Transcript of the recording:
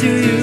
to you.